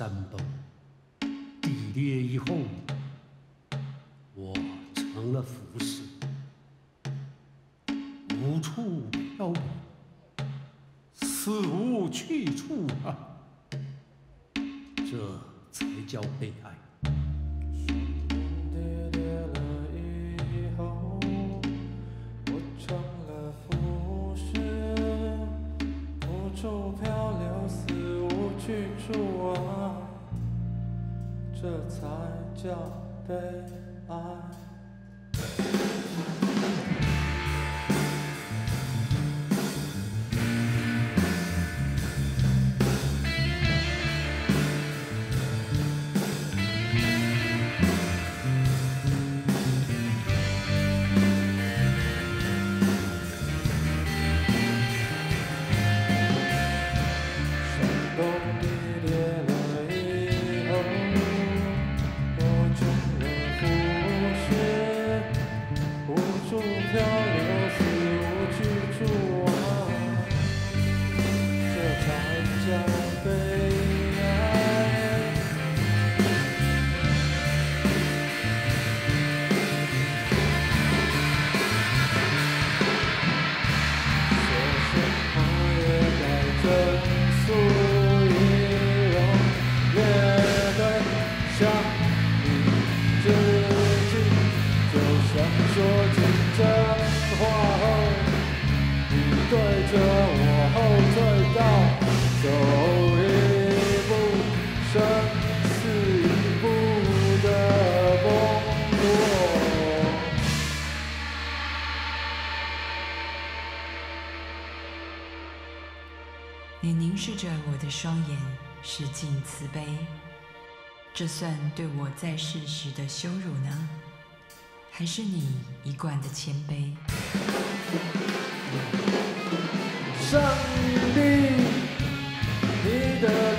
山崩地裂以后我成了浮尸无处飘流死无去处啊？这才叫悲哀我成了浮尸无处漂流死无去处啊。这才叫悲哀。的双眼是尽慈悲，这算对我在世时的羞辱呢，还是你一贯的谦卑？上帝，你的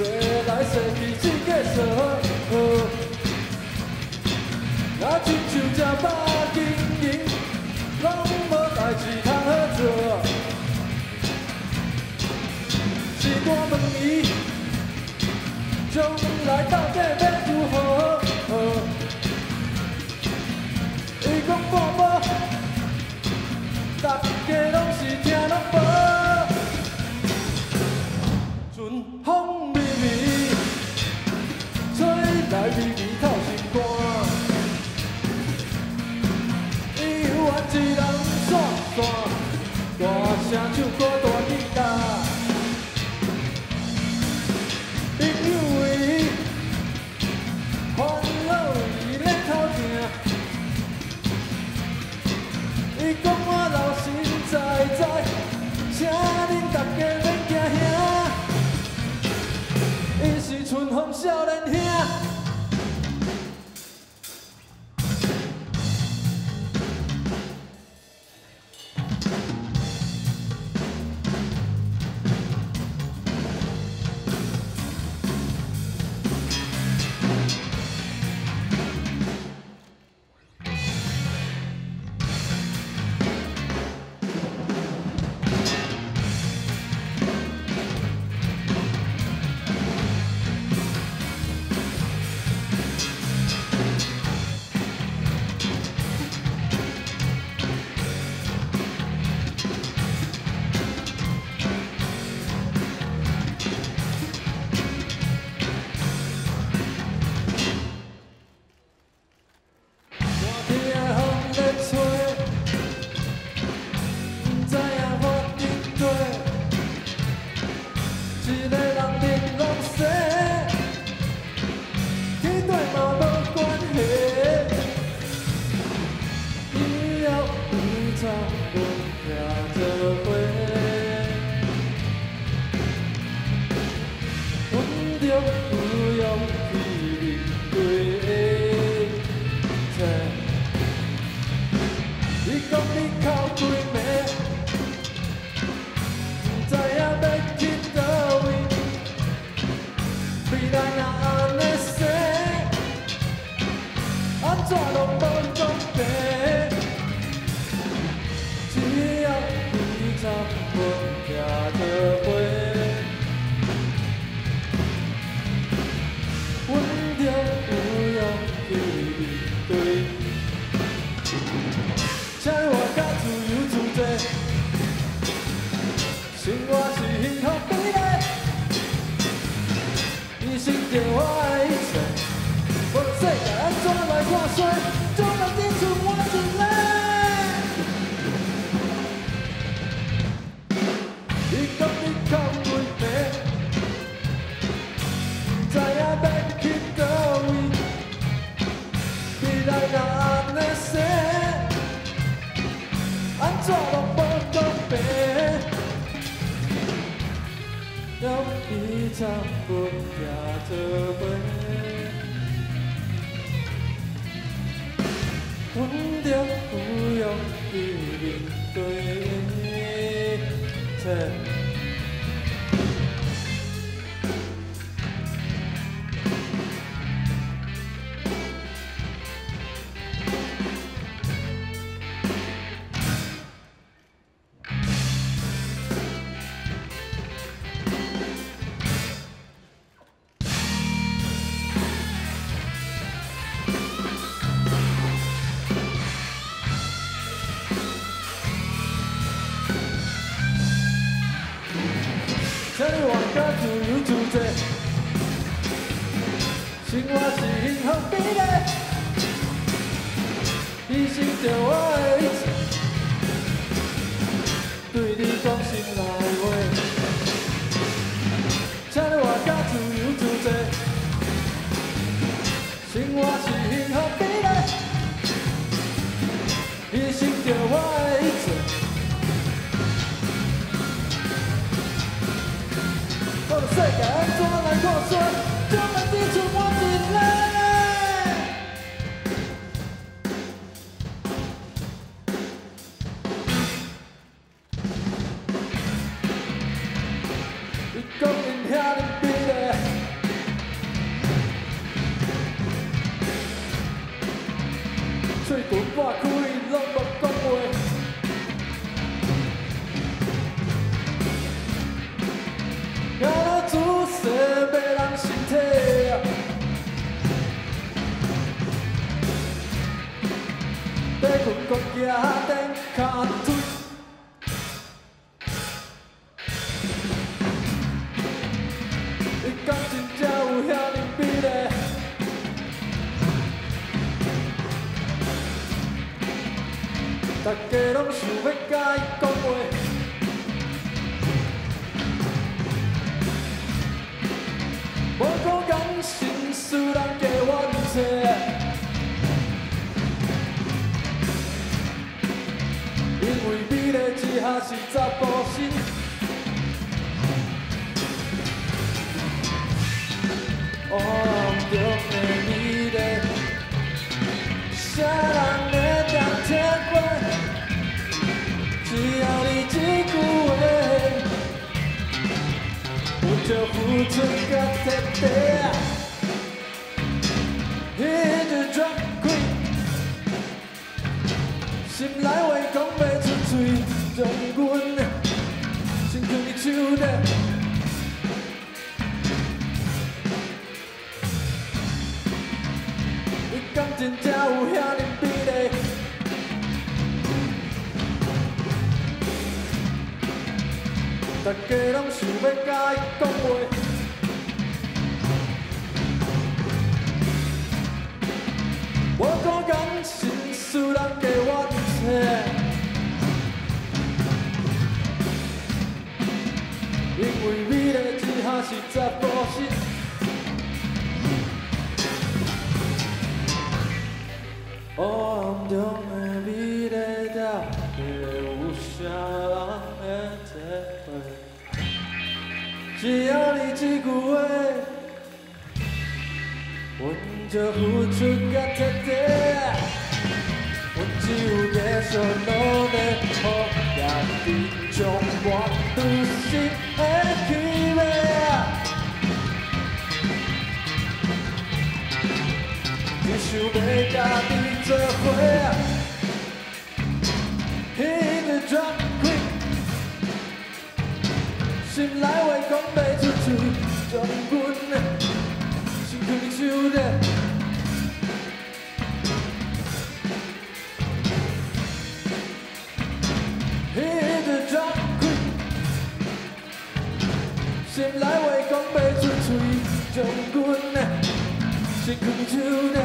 一人散散，大声唱歌大吉他。春风少年兄。付出甲彻底。Hit the drum queen，心内话讲袂出嘴，将阮心唱首歌，大吉。朋友为烦恼，为头痛。伊讲我老神在在，请恁大家免惊。伊是春风少年兄。Pico, pico. 완벽 구역들이 너에게 这里的自由自在生活是幸福的咧开心就好人坐来过说，这么低沉。最高。xem lái quay cống về chân thủy đồng quân xin thương đi chiêu đẹp đi cắm tiền trao hea đi bi đây ta kê đóng sủ bê cai công mùi 心事人给我一切，因为美丽只下是十步心。黑暗中的美丽到底有啥人会体会？只要你一句话。阮就付出甲彻底，阮只有继续努力，予家己充满自信的气味。只想要甲你做伙，Hit the drum quick，心内话讲袂出嘴，手里。Hit the drum quick，心内话讲袂出嘴，将阮的心放手里。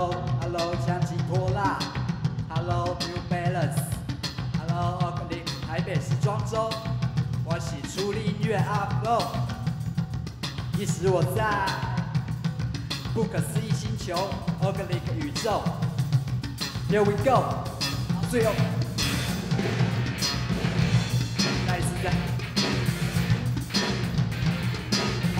Hello，枪击拖拉，Hello，New Balance，Hello，奥克林，台北时装周，我是初力音乐 Upload，一时我在不可思议星球，奥克林宇宙，Here we go，最后，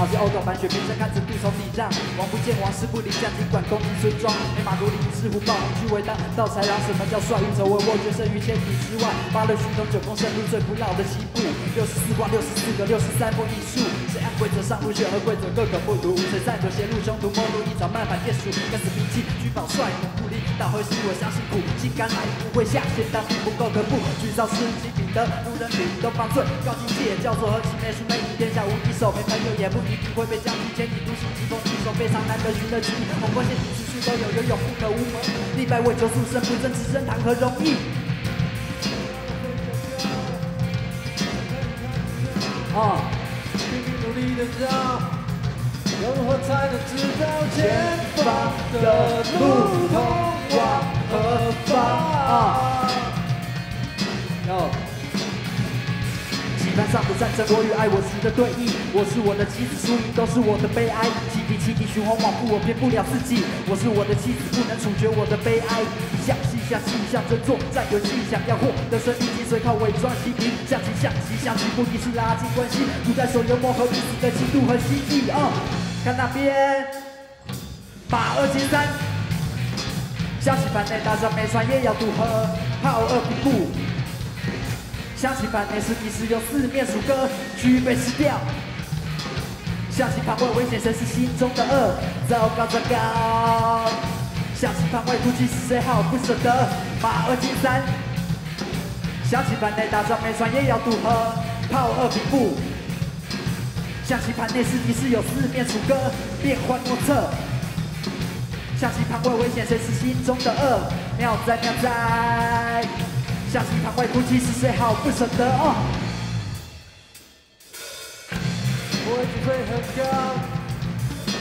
好似欧洲白雪冰山，看着地从地上，王不见王，师不离家，尽管攻击村庄，黑马罗里赤虎豹，虎踞伟大道豺狼。什么叫帅？运筹帷幄，决胜于千里之外。八路军统九宫，深入最古老的西部。六十四卦，六十四个，六十三封艺术。谁按规则上路，选和规则各个不同。谁在左斜路，中途末路，一早慢慢结束。跟死脾气，举宝帅，猛不离，打回是我相信苦，心甘来不会下，先当不够格不，举招是的，路人女都犯罪，高境界叫做和气美术美女，天下无敌手，没朋友也不。一定会被将军千里独行，疾风疾手，非常难得寻得机。宏观现实处处都有，有勇不可无谋。立败为求速生不争，此生谈何容易？啊！拼命努力的找，如何才能知道前方的路通往何方？啊！有。上的战争，我与爱我时的对弈。我是我的妻子，输赢都是我的悲哀。气体气体循环往复，我骗不了自己。我是我的妻子，不能处决我的悲哀。下戏下戏下真做战游戏，想要获得生命精髓，靠伪装嬉皮。下棋下棋下棋，目的是拉近关系。不在手游磨合彼此的进度和心意。啊，看那边，马二进三，下棋盘内打上没穿也要渡河，炮二平步。下棋盘内是敌时有四面楚歌，须被吃掉。下棋盘外危险，谁是心中的恶？糟糕糟糕！下棋盘外哭泣是谁好不舍得？马二进三。下棋盘内打仗没穿也要渡河，炮二平步。下棋盘内是敌是有四面楚歌，变幻莫测。下棋盘外危险，谁是心中的恶？妙哉妙哉！下棋盘外哭泣是谁好不舍得？哦。我一直飞很高，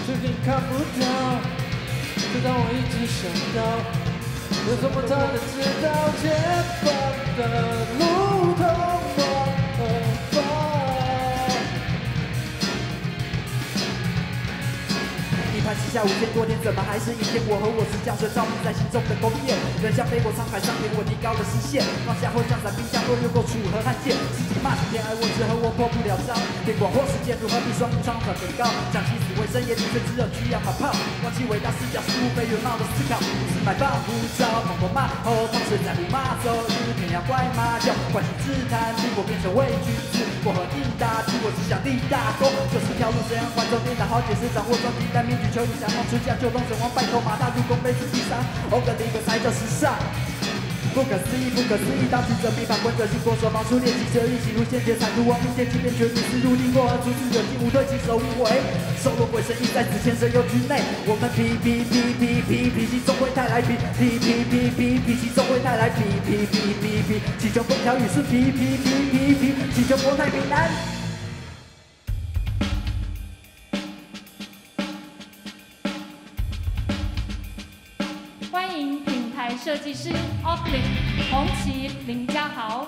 注定看不到。就当我一直想到，有什么才能知道前方的路一盘棋下五千多天，怎么还是一天？我和我是将士，照明在心中的宫殿。人。像飞过沧海桑田，我提高了视线。放下后像伞兵，下多又够楚河汉界。自己骂天爱我，只和我破不了招。天广或世界如何比双翼双转更高？将其死为深夜里却只有巨氧马炮。忘记伟大视角，是无非远貌的思考。不是买棒不着，猛过马后放水在路马走日，天涯怪马叫，关心自叹，逼我变成伪君子。我和你打拼，我只想立大功。这是条路，怎样观众颠倒好解释，掌握装逼戴面具。求你想望出家，就动神王拜托马大入宫，杯子第三，欧格里克才叫时尚。不可思议，不可思议，当局者迷反，观者心过手，忙出练习者一起如仙劫，惨如亡命，剑气变绝命，思路逆过而出，自有进无退，起手无回。收落鬼神意在此前，神游局内。我们皮皮皮皮皮脾气总会带来皮皮皮皮皮脾气总会带来皮皮皮皮皮，祈求风调雨顺，皮皮皮皮皮，祈求国泰民安。设计师 Oakley 红旗林家豪。